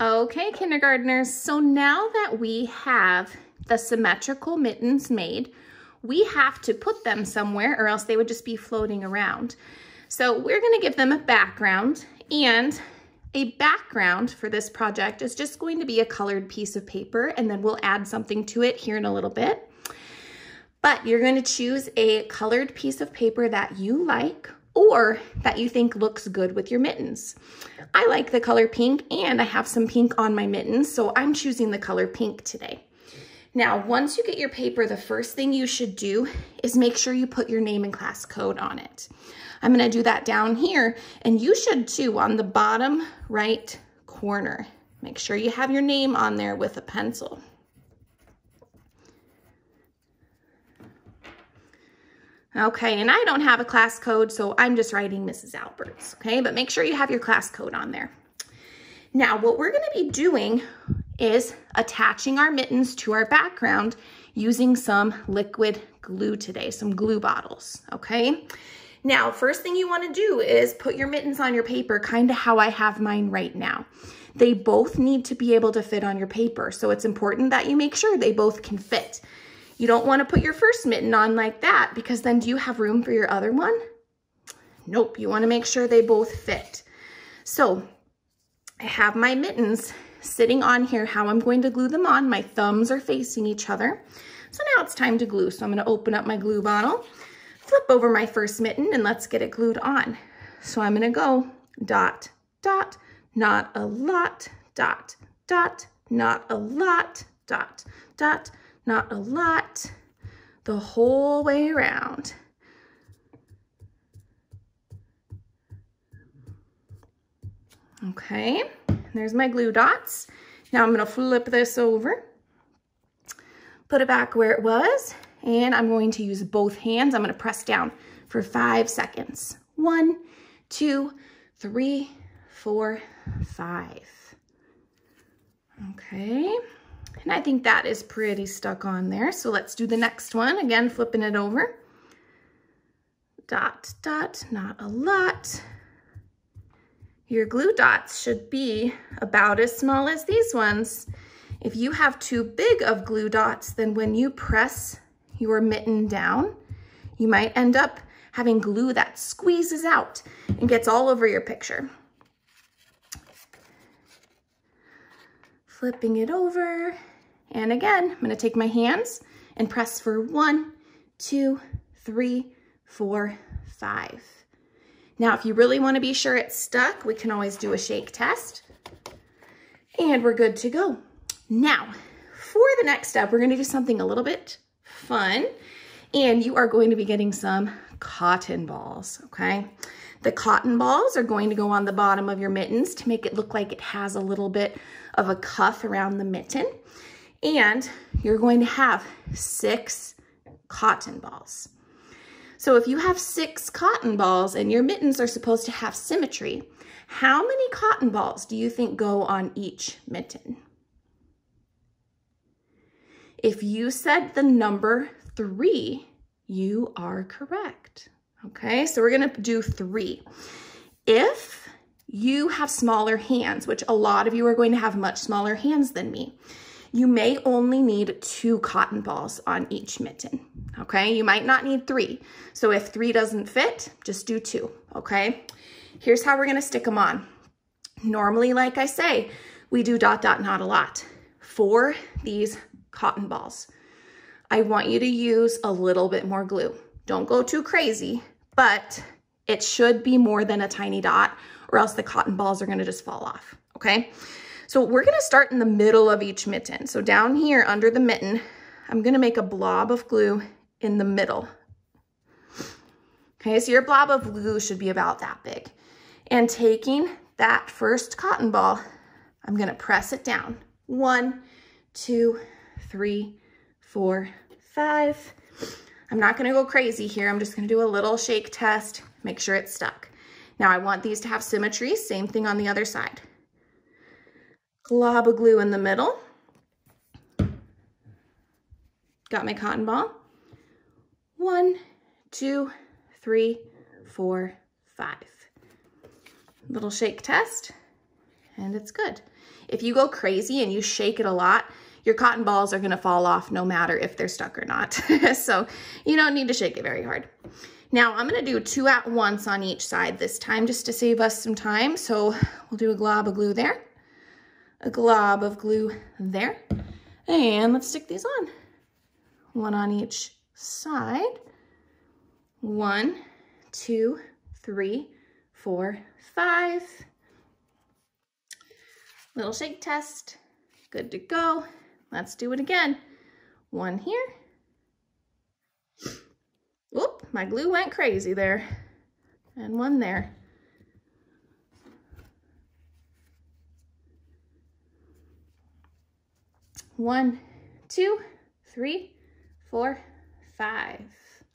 Okay, kindergartners, so now that we have the symmetrical mittens made, we have to put them somewhere or else they would just be floating around. So we're gonna give them a background and a background for this project is just going to be a colored piece of paper and then we'll add something to it here in a little bit. But you're gonna choose a colored piece of paper that you like or that you think looks good with your mittens. I like the color pink and I have some pink on my mittens, so I'm choosing the color pink today. Now, once you get your paper, the first thing you should do is make sure you put your name and class code on it. I'm gonna do that down here, and you should too on the bottom right corner. Make sure you have your name on there with a pencil. Okay, and I don't have a class code, so I'm just writing Mrs. Alberts, okay? But make sure you have your class code on there. Now, what we're gonna be doing is attaching our mittens to our background using some liquid glue today, some glue bottles, okay? Now, first thing you wanna do is put your mittens on your paper, kinda how I have mine right now. They both need to be able to fit on your paper, so it's important that you make sure they both can fit. You don't wanna put your first mitten on like that because then do you have room for your other one? Nope, you wanna make sure they both fit. So I have my mittens sitting on here, how I'm going to glue them on. My thumbs are facing each other. So now it's time to glue. So I'm gonna open up my glue bottle, flip over my first mitten and let's get it glued on. So I'm gonna go dot, dot, not a lot, dot, dot, not a lot, dot, dot, not a lot, the whole way around. Okay, there's my glue dots. Now I'm gonna flip this over, put it back where it was, and I'm going to use both hands. I'm gonna press down for five seconds. One, two, three, four, five. Okay. And I think that is pretty stuck on there. So let's do the next one. Again, flipping it over. Dot, dot, not a lot. Your glue dots should be about as small as these ones. If you have too big of glue dots, then when you press your mitten down, you might end up having glue that squeezes out and gets all over your picture. Flipping it over and again, I'm gonna take my hands and press for one, two, three, four, five. Now, if you really wanna be sure it's stuck, we can always do a shake test. And we're good to go. Now, for the next step, we're gonna do something a little bit fun. And you are going to be getting some cotton balls, okay? The cotton balls are going to go on the bottom of your mittens to make it look like it has a little bit of a cuff around the mitten. And you're going to have six cotton balls. So if you have six cotton balls and your mittens are supposed to have symmetry, how many cotton balls do you think go on each mitten? If you said the number three, you are correct. Okay, so we're gonna do three. If you have smaller hands, which a lot of you are going to have much smaller hands than me, you may only need two cotton balls on each mitten, okay? You might not need three. So if three doesn't fit, just do two, okay? Here's how we're gonna stick them on. Normally, like I say, we do dot, dot, not a lot. For these cotton balls, I want you to use a little bit more glue. Don't go too crazy, but it should be more than a tiny dot or else the cotton balls are gonna just fall off, okay? So we're gonna start in the middle of each mitten. So down here under the mitten, I'm gonna make a blob of glue in the middle. Okay, so your blob of glue should be about that big. And taking that first cotton ball, I'm gonna press it down. One, two, three, four, five. I'm not gonna go crazy here. I'm just gonna do a little shake test, make sure it's stuck. Now I want these to have symmetry, same thing on the other side glob of glue in the middle. Got my cotton ball. One, two, three, four, five. Little shake test, and it's good. if you go crazy and you shake it a lot, your cotton balls are gonna fall off no matter if they're stuck or not. so you don't need to shake it very hard. Now I'm gonna do two at once on each side this time just to save us some time. So we'll do a glob of glue there, a glob of glue there, and let's stick these on. One on each side. One, two, three, four, five. Little shake test, good to go. Let's do it again. One here. Oop, my glue went crazy there. And one there. One, two, three, four, five.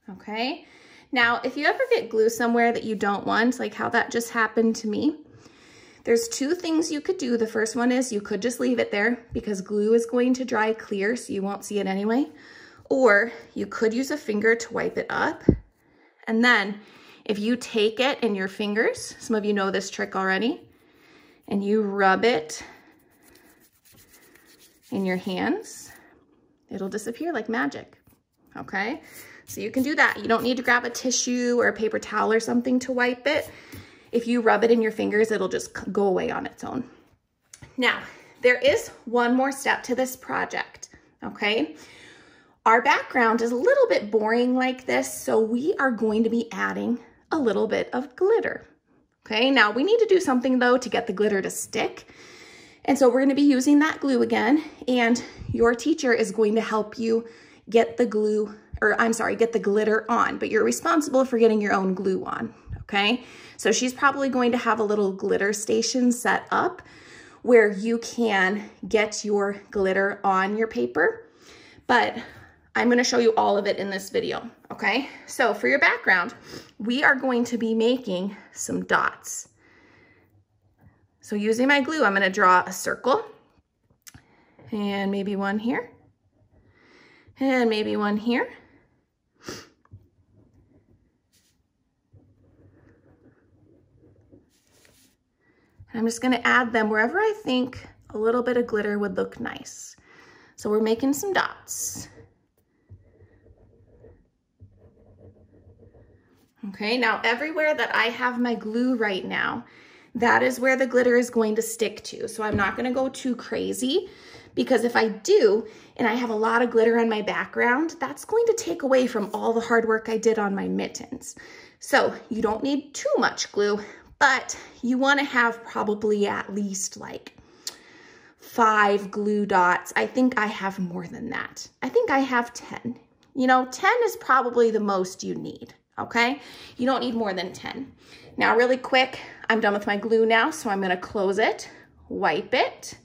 Okay. Now, if you ever get glue somewhere that you don't want, like how that just happened to me, there's two things you could do. The first one is you could just leave it there because glue is going to dry clear so you won't see it anyway. Or you could use a finger to wipe it up. And then if you take it in your fingers, some of you know this trick already, and you rub it in your hands, it'll disappear like magic, okay? So you can do that. You don't need to grab a tissue or a paper towel or something to wipe it. If you rub it in your fingers, it'll just go away on its own. Now, there is one more step to this project, okay? Our background is a little bit boring like this, so we are going to be adding a little bit of glitter. Okay, now we need to do something though to get the glitter to stick. And so we're gonna be using that glue again, and your teacher is going to help you get the glue, or I'm sorry, get the glitter on, but you're responsible for getting your own glue on, okay? So she's probably going to have a little glitter station set up where you can get your glitter on your paper. But I'm gonna show you all of it in this video, okay? So for your background, we are going to be making some dots. So using my glue, I'm gonna draw a circle and maybe one here and maybe one here And I'm just gonna add them wherever I think a little bit of glitter would look nice. So we're making some dots. Okay, now everywhere that I have my glue right now, that is where the glitter is going to stick to. So I'm not gonna go too crazy because if I do, and I have a lot of glitter on my background, that's going to take away from all the hard work I did on my mittens. So you don't need too much glue, but you wanna have probably at least like five glue dots. I think I have more than that. I think I have 10. You know, 10 is probably the most you need, okay? You don't need more than 10. Now, really quick, I'm done with my glue now, so I'm gonna close it, wipe it.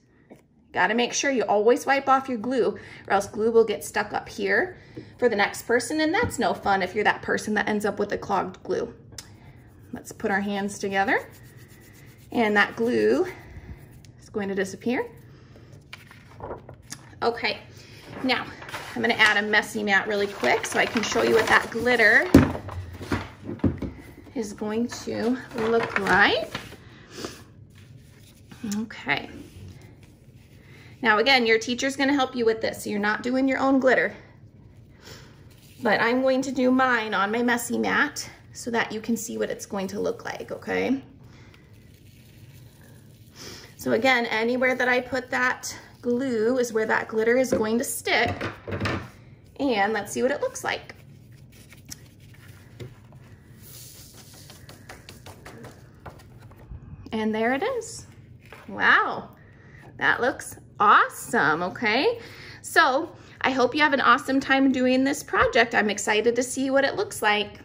Gotta make sure you always wipe off your glue or else glue will get stuck up here for the next person, and that's no fun if you're that person that ends up with a clogged glue. Let's put our hands together and that glue is going to disappear. Okay, now I'm gonna add a messy mat really quick so I can show you what that glitter is going to look like. Okay. Now again, your teacher's gonna help you with this, so you're not doing your own glitter. But I'm going to do mine on my messy mat so that you can see what it's going to look like, okay? So again, anywhere that I put that glue is where that glitter is going to stick. And let's see what it looks like. And there it is. Wow, that looks awesome, okay? So I hope you have an awesome time doing this project. I'm excited to see what it looks like.